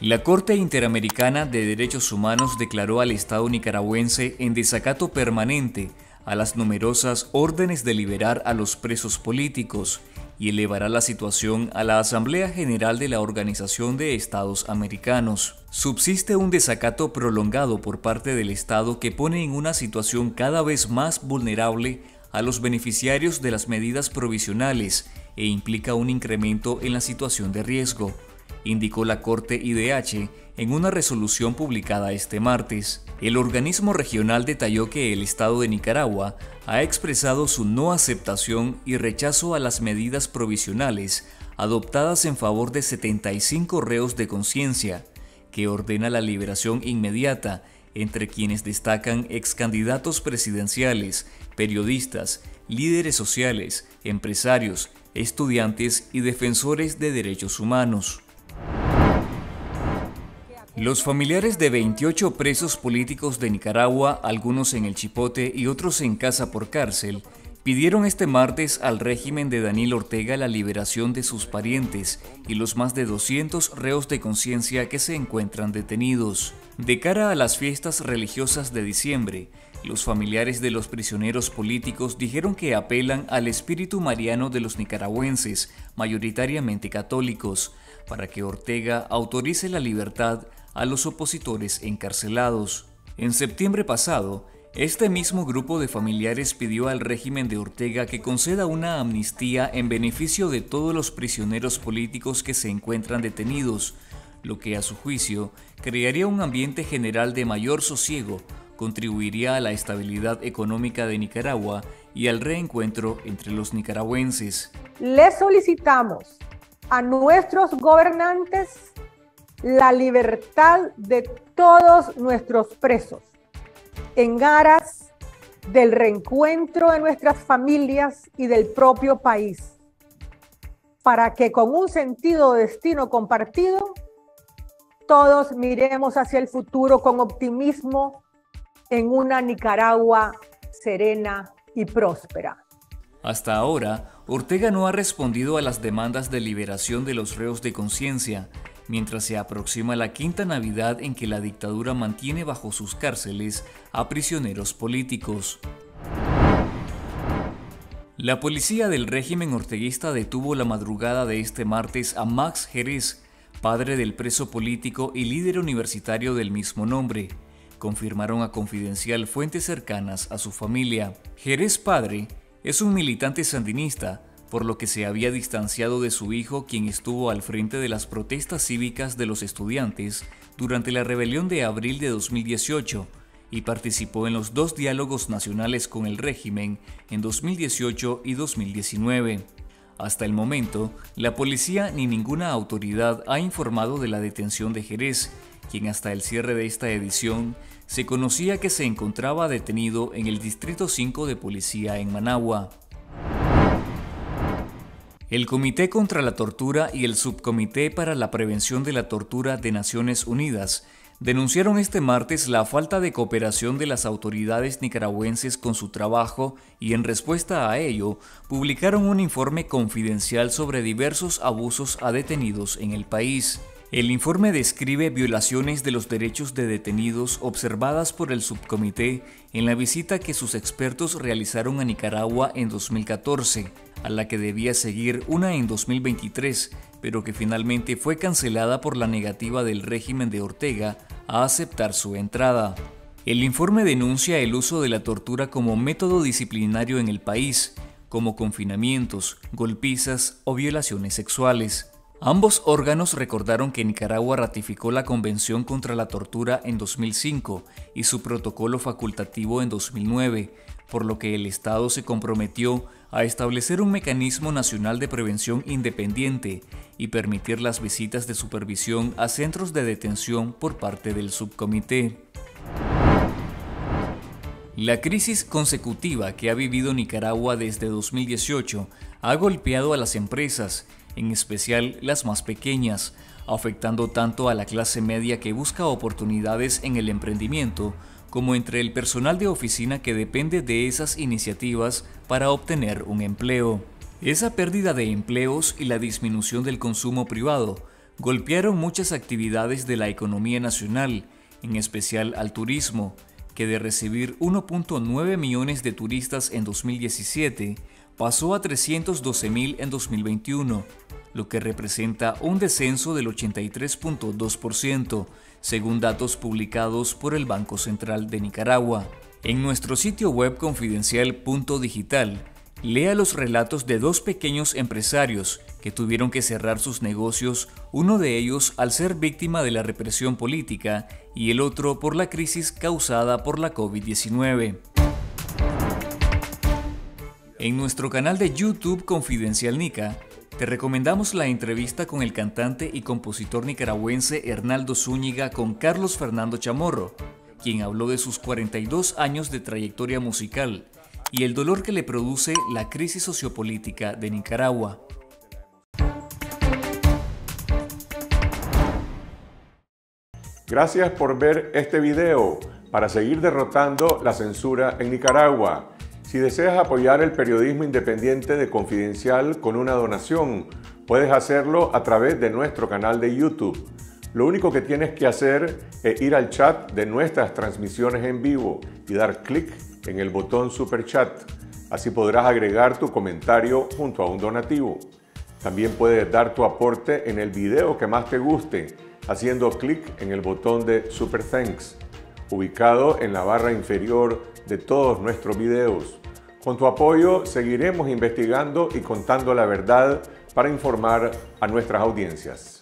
La Corte Interamericana de Derechos Humanos declaró al Estado nicaragüense en desacato permanente a las numerosas órdenes de liberar a los presos políticos y elevará la situación a la Asamblea General de la Organización de Estados Americanos. Subsiste un desacato prolongado por parte del Estado que pone en una situación cada vez más vulnerable a los beneficiarios de las medidas provisionales e implica un incremento en la situación de riesgo indicó la Corte IDH en una resolución publicada este martes. El organismo regional detalló que el Estado de Nicaragua ha expresado su no aceptación y rechazo a las medidas provisionales adoptadas en favor de 75 reos de conciencia, que ordena la liberación inmediata, entre quienes destacan ex candidatos presidenciales, periodistas, líderes sociales, empresarios, estudiantes y defensores de derechos humanos. Los familiares de 28 presos políticos de Nicaragua, algunos en el Chipote y otros en casa por cárcel, pidieron este martes al régimen de Daniel Ortega la liberación de sus parientes y los más de 200 reos de conciencia que se encuentran detenidos. De cara a las fiestas religiosas de diciembre, los familiares de los prisioneros políticos dijeron que apelan al espíritu mariano de los nicaragüenses, mayoritariamente católicos, para que Ortega autorice la libertad a los opositores encarcelados. En septiembre pasado, este mismo grupo de familiares pidió al régimen de Ortega que conceda una amnistía en beneficio de todos los prisioneros políticos que se encuentran detenidos, lo que a su juicio crearía un ambiente general de mayor sosiego, contribuiría a la estabilidad económica de Nicaragua y al reencuentro entre los nicaragüenses. Le solicitamos a nuestros gobernantes la libertad de todos nuestros presos en aras del reencuentro de nuestras familias y del propio país, para que con un sentido de destino compartido, todos miremos hacia el futuro con optimismo en una Nicaragua serena y próspera. Hasta ahora, Ortega no ha respondido a las demandas de liberación de los reos de conciencia, mientras se aproxima la quinta Navidad en que la dictadura mantiene bajo sus cárceles a prisioneros políticos. La policía del régimen orteguista detuvo la madrugada de este martes a Max Jerez, padre del preso político y líder universitario del mismo nombre, confirmaron a Confidencial fuentes cercanas a su familia. Jerez padre es un militante sandinista, por lo que se había distanciado de su hijo quien estuvo al frente de las protestas cívicas de los estudiantes durante la rebelión de abril de 2018 y participó en los dos diálogos nacionales con el régimen en 2018 y 2019. Hasta el momento, la policía ni ninguna autoridad ha informado de la detención de Jerez, quien hasta el cierre de esta edición se conocía que se encontraba detenido en el Distrito 5 de Policía en Managua. El Comité contra la Tortura y el Subcomité para la Prevención de la Tortura de Naciones Unidas denunciaron este martes la falta de cooperación de las autoridades nicaragüenses con su trabajo y en respuesta a ello publicaron un informe confidencial sobre diversos abusos a detenidos en el país. El informe describe violaciones de los derechos de detenidos observadas por el subcomité en la visita que sus expertos realizaron a Nicaragua en 2014, a la que debía seguir una en 2023, pero que finalmente fue cancelada por la negativa del régimen de Ortega a aceptar su entrada. El informe denuncia el uso de la tortura como método disciplinario en el país, como confinamientos, golpizas o violaciones sexuales. Ambos órganos recordaron que Nicaragua ratificó la Convención contra la Tortura en 2005 y su protocolo facultativo en 2009, por lo que el Estado se comprometió a establecer un mecanismo nacional de prevención independiente y permitir las visitas de supervisión a centros de detención por parte del subcomité. La crisis consecutiva que ha vivido Nicaragua desde 2018 ha golpeado a las empresas en especial las más pequeñas, afectando tanto a la clase media que busca oportunidades en el emprendimiento, como entre el personal de oficina que depende de esas iniciativas para obtener un empleo. Esa pérdida de empleos y la disminución del consumo privado golpearon muchas actividades de la economía nacional, en especial al turismo, que de recibir 1.9 millones de turistas en 2017, pasó a 312 mil en 2021, lo que representa un descenso del 83.2%, según datos publicados por el Banco Central de Nicaragua. En nuestro sitio web confidencial.digital, lea los relatos de dos pequeños empresarios que tuvieron que cerrar sus negocios, uno de ellos al ser víctima de la represión política y el otro por la crisis causada por la COVID-19. En nuestro canal de YouTube Confidencial Nica, te recomendamos la entrevista con el cantante y compositor nicaragüense Hernaldo Zúñiga con Carlos Fernando Chamorro, quien habló de sus 42 años de trayectoria musical y el dolor que le produce la crisis sociopolítica de Nicaragua. Gracias por ver este video para seguir derrotando la censura en Nicaragua. Si deseas apoyar el periodismo independiente de Confidencial con una donación, puedes hacerlo a través de nuestro canal de YouTube. Lo único que tienes que hacer es ir al chat de nuestras transmisiones en vivo y dar clic en el botón Super Chat. Así podrás agregar tu comentario junto a un donativo. También puedes dar tu aporte en el video que más te guste haciendo clic en el botón de Super Thanks, ubicado en la barra inferior de todos nuestros videos. Con tu apoyo seguiremos investigando y contando la verdad para informar a nuestras audiencias.